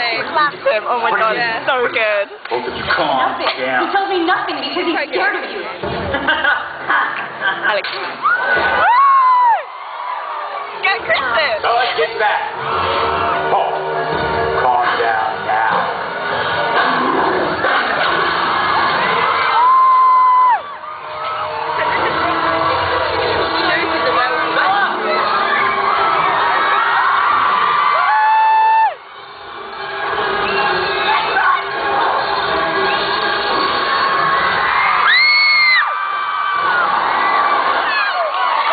him. Oh my god, it's so good. Well, you calm Nothing. He told me nothing because he's Okay. scared of you. Alex. Get Kristen! Oh, get back.